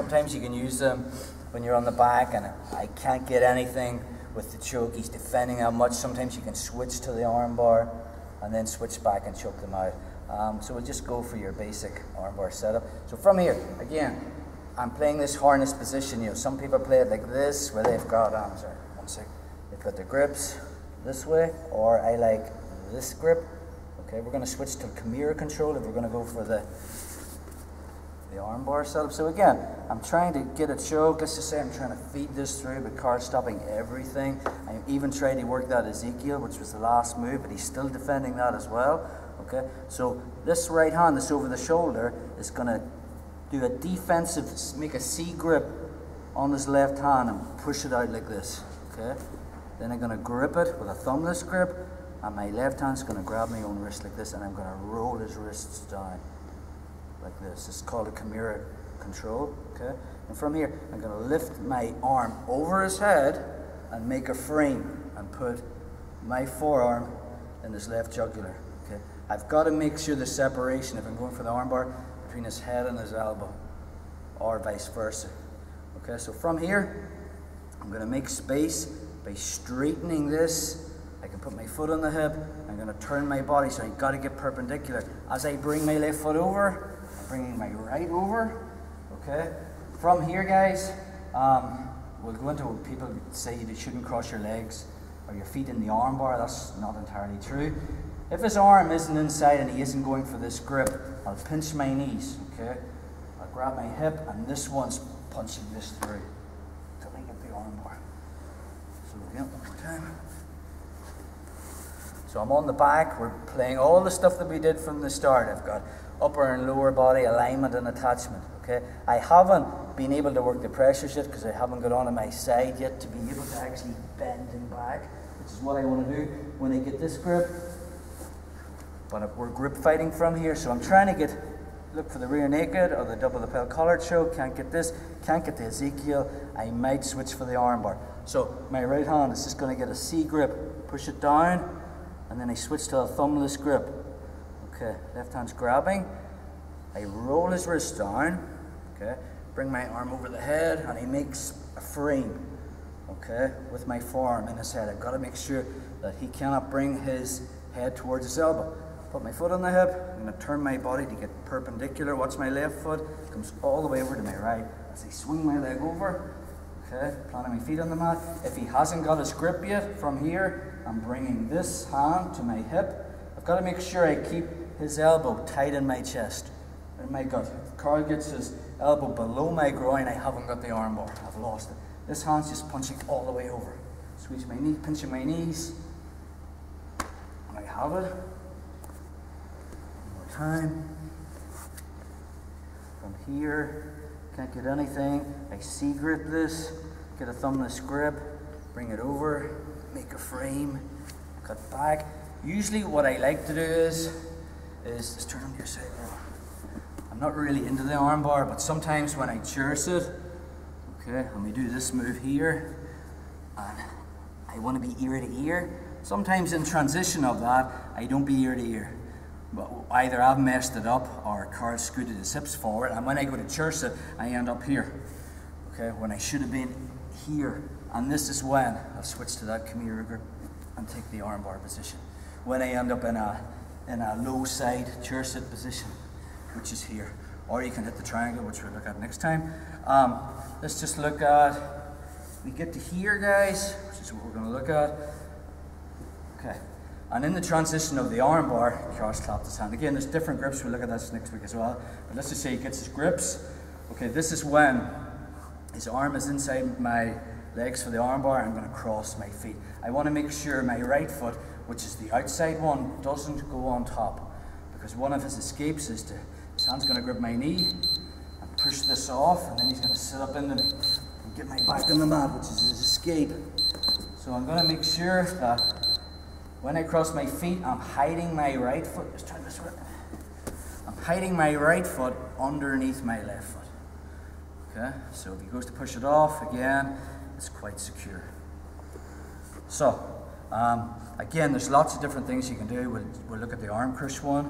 Sometimes you can use them when you're on the back and I can't get anything with the choke. He's defending how much. Sometimes you can switch to the armbar and then switch back and choke them out. Um, so we'll just go for your basic armbar setup. So from here, again, I'm playing this harness position. You know, some people play it like this, where they've got arms. Sorry, one sec. They've got their grips this way, or I like this grip. Okay, we're going to switch to Kimura control if we're going to go for the the armbar setup. So again, I'm trying to get a choke. Let's just say I'm trying to feed this through, but Carl's stopping everything. I'm even trying to work that Ezekiel, which was the last move, but he's still defending that as well. Okay, so this right hand that's over the shoulder is going to do a defensive, make a C grip on his left hand and push it out like this. Okay, then I'm going to grip it with a thumbless grip, and my left hand's going to grab my own wrist like this, and I'm going to roll his wrists down like this. It's called a Kimura control, okay? And from here, I'm going to lift my arm over his head and make a frame and put my forearm in his left jugular, okay? I've got to make sure the separation, if I'm going for the armbar, between his head and his elbow, or vice versa. Okay, so from here, I'm going to make space by straightening this. I can put my foot on the hip. I'm going to turn my body, so I've got to get perpendicular. As I bring my left foot over, bringing my right over. Okay. From here, guys, um, we'll go into what people say you shouldn't cross your legs or your feet in the armbar. That's not entirely true. If his arm isn't inside and he isn't going for this grip, I'll pinch my knees. Okay. I'll grab my hip, and this one's punching this through I get the armbar. So again, one more time. So I'm on the back. We're playing all the stuff that we did from the start. I've got upper and lower body alignment and attachment. Okay, I haven't been able to work the pressures yet because I haven't got on my side yet to be able to actually bend and back, which is what I want to do when I get this grip. But we're grip fighting from here, so I'm trying to get look for the rear naked or the double lapel collar choke. Can't get this, can't get the Ezekiel. I might switch for the armbar. So my right hand is just going to get a C grip, push it down, and then I switch to a thumbless grip. Okay, left hand's grabbing. I roll his wrist down. Okay, bring my arm over the head, and he makes a frame. Okay, with my forearm in his head. I've got to make sure that he cannot bring his head towards his elbow. Put my foot on the hip. I'm going to turn my body to get perpendicular. Watch my left foot comes all the way over to my right as I swing my leg over. Okay, planting my feet on the mat. If he hasn't got his grip yet, from here, I'm bringing this hand to my hip. I've got to make sure I keep his elbow tight in my chest, in my gut. If Carl gets his elbow below my groin, I haven't got the armbar. I've lost it. This hand's just punching all the way over. Squeeze my knee, pinching my knees. And I have it. One more time. From here, can't get anything. I C grip this, get a thumbless grip, bring it over, make a frame, cut back. Usually what I like to do is is just turn on your side I'm not really into the armbar, but sometimes when I church it, okay, and we do this move here, and I want to be ear to ear. Sometimes in transition of that, I don't be ear to ear. Either I've messed it up or Carl scooted his hips forward, and when I go to church I end up here. Okay, when I should have been here. And this is when I'll switch to that Kimura grip and take the armbar position. When I end up in a in a low side chair sit position, which is here. Or you can hit the triangle, which we'll look at next time. Um, let's just look at, we get to here, guys, which is what we're going to look at. Okay. And in the transition of the armbar, Carl's clapped his hand. Again, there's different grips. We'll look at this next week as well. But let's just say he gets his grips. Okay, this is when his arm is inside my legs for the armbar. I'm going to cross my feet. I want to make sure my right foot which is the outside one, doesn't go on top. Because one of his escapes is to, his hand's going to grip my knee and push this off, and then he's going to sit up into me and get my back on the mat, which is his escape. So I'm going to make sure that when I cross my feet, I'm hiding my right foot. Just turn this way. I'm hiding my right foot underneath my left foot. Okay, so if he goes to push it off again, it's quite secure. So, um, Again, there's lots of different things you can do. We'll, we'll look at the arm crush one,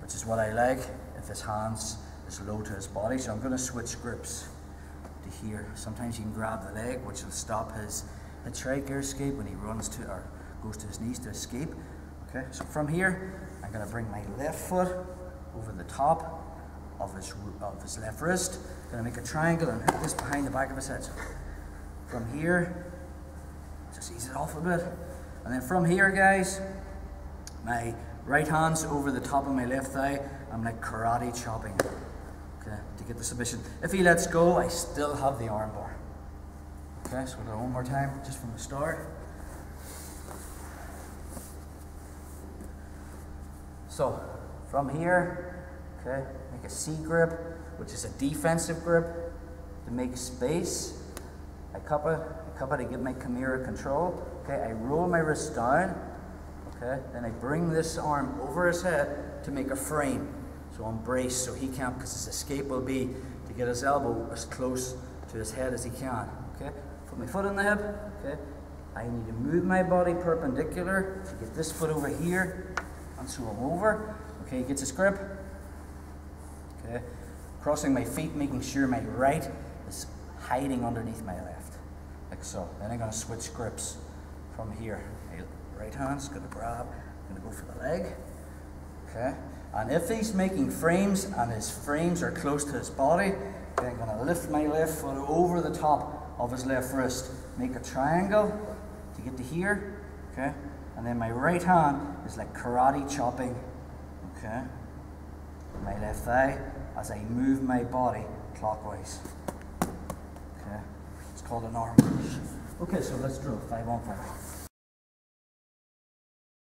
which is what I like, if his hands is low to his body. So I'm going to switch grips. to here. Sometimes you can grab the leg, which will stop his trachea escape when he runs to or goes to his knees to escape. Okay, so from here, I'm going to bring my left foot over the top of his, of his left wrist. Going to make a triangle and hook this behind the back of his head. So from here, just ease it off a bit. And then from here, guys, my right hand's over the top of my left thigh. I'm like karate chopping okay, to get the submission. If he lets go, I still have the armbar. Okay, so we'll do one more time, just from the start. So, from here, okay, make a C grip, which is a defensive grip to make space. I cup it, I cup it to get my Kimura control. Okay, I roll my wrist down. Okay, then I bring this arm over his head to make a frame. So I'm braced so he can't, because his escape will be to get his elbow as close to his head as he can. Okay, put my foot on the hip. Okay, I need to move my body perpendicular to get this foot over here and so I'm over. Okay, gets his grip. Okay, crossing my feet, making sure my right is hiding underneath my left, like so. Then I'm going to switch grips from here. My right hand's going to grab, going to go for the leg. Okay, and if he's making frames and his frames are close to his body, then I'm going to lift my left foot over the top of his left wrist, make a triangle to get to here. Okay, and then my right hand is like karate chopping. Okay, my left thigh as I move my body clockwise. Okay, it's called an arm. Okay, so let's drill five on five.